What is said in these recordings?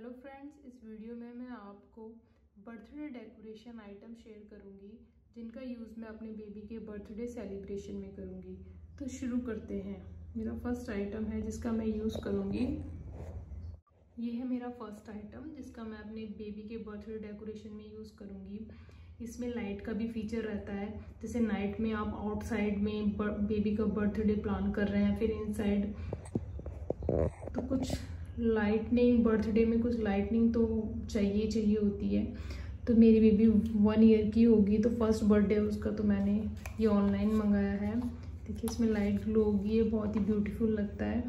Hello friends इस video में मैं आपको बर्थडे डेकोरेशन आइटम शेयर करूँगी, जिनका यूज़ मैं अपने बेबी के बर्थडे सेलिब्रेशन में करूँगी। तो शुरू करते हैं। मेरा फ़र्स्ट आइटम है, जिसका मैं यूज़ करूँगी। ये है मेरा फ़र्स्ट आइटम जिसका मैं अपने बेबी के बर्थडे डेकोरेशन में यूज़ करूँगी। इसमें लाइट का भी फीचर रहता है। जैसे नाइट में आप आउटसाइड में बेबी का बर्थडे प्लान कर रहे हैं, फिर इनसाइड तो कुछ लाइटनिंग बर्थडे में कुछ लाइटनिंग तो चाहिए चाहिए होती है। तो मेरी बेबी वन ईयर की होगी तो फ़र्स्ट बर्थडे उसका तो मैंने ये ऑनलाइन मंगाया है। देखिए, इसमें लाइट ग्लो होगी, ये बहुत ही ब्यूटीफुल लगता है।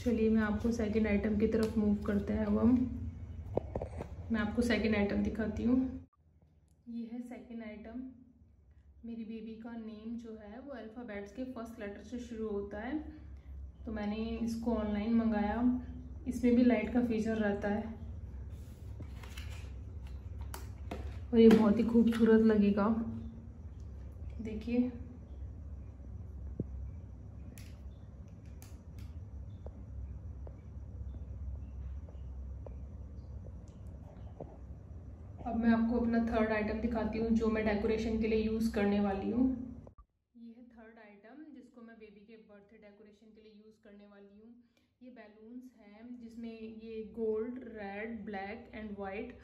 चलिए, मैं आपको सेकंड आइटम की तरफ़ मूव करते हैं अब हम। मैं आपको सेकंड आइटम दिखाती हूँ। ये है सेकंड आइटम मेरी बेबी का नेम जो है, वो अल्फ़ाबेट्स के फ़र्स्ट लेटर से शुरू होता है। तो मैंने इसको ऑनलाइन मंगाया। इसमें भी लाइट का फीचर रहता है। और ये बहुत ही खूबसूरत लगेगा। देखिए। अब मैं आपको अपना थर्ड आइटम दिखाती हूँ, जो मैं डेकोरेशन के लिए यूज़ करने वाली हूँ। बेबी के बर्थडे डेकोरेशन के लिए यूज़ करने वाली हूँ। ये बैलून्स हैं, जिसमें ये gold red black and white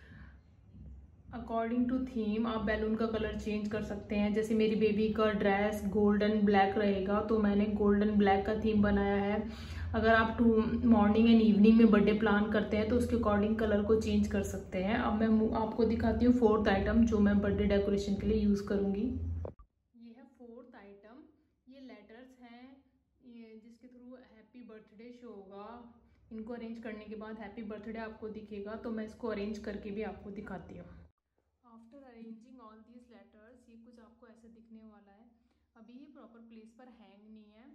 according to theme आप बैलून का कलर चेंज कर सकते हैं। जैसे मेरी बेबी का ड्रेस गोल्डन ब्लैक रहेगा तो मैंने गोल्डन ब्लैक का थीम बनाया है। अगर आप टू मॉर्निंग एंड इवनिंग में बर्थडे प्लान करते हैं तो उसके अकॉर्डिंग कलर को चेंज कर सकते हैं। अब मैं आपको दिखाती हूँ फोर्थ आइटम जो मैं बर्थडे डेकोरेशन के लिए यूज़ करूँगी। लेटर्स हैं, ये जिसके थ्रू हैप्पी बर्थडे शो होगा। इनको अरेंज करने के बाद हैप्पी बर्थडे आपको दिखेगा तो मैं इसको अरेंज करके भी आपको दिखाती हूँ। After arranging all these letters ये कुछ आपको ऐसे दिखने वाला है। अभी ये प्रॉपर प्लेस पर हैंग नहीं है।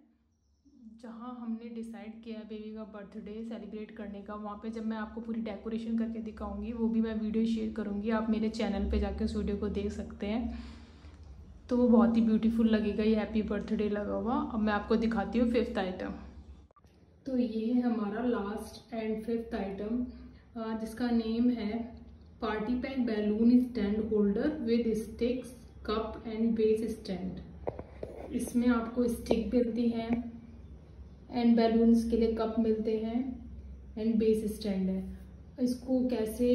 जहाँ हमने डिसाइड किया है बेबी का बर्थडे सेलिब्रेट करने का, वहाँ पे जब मैं आपको पूरी डेकोरेशन करके दिखाऊँगी, वो भी मैं वीडियो शेयर करूँगी। आप मेरे चैनल पे जाके उस वीडियो को देख सकते हैं। तो वो बहुत ही ब्यूटीफुल लगेगा, ये हैप्पी बर्थडे लगा हुआ। अब मैं आपको दिखाती हूँ फिफ्थ आइटम तो ये है हमारा लास्ट एंड फिफ्थ आइटम जिसका नेम है party pack balloon stand holder with sticks cup and base stand इसमें आपको स्टिक मिलती है एंड बैलून्स के लिए कप मिलते हैं एंड बेस स्टैंड है। इसको कैसे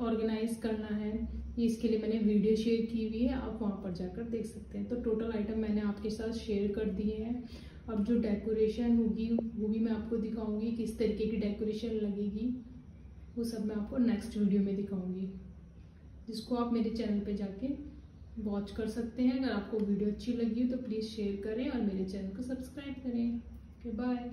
ऑर्गेनाइज करना है? ये इसके लिए मैंने वीडियो शेयर की हुई है, आप वहाँ पर जाकर देख सकते हैं। तो टोटल आइटम मैंने आपके साथ शेयर कर दिए हैं। अब जो डेकोरेशन होगी, वो भी मैं आपको दिखाऊँगी, किस तरीके की डेकोरेशन लगेगी, वो सब मैं आपको नेक्स्ट वीडियो में दिखाऊँगी। जिसको आप मेरे चैनल पे जाके वॉच कर सकते हैं। अगर आपको वीडियो अच्छी लगी हो तो प्लीज़ शेयर करें और मेरे चैनल को सब्सक्राइब करें। Okay bye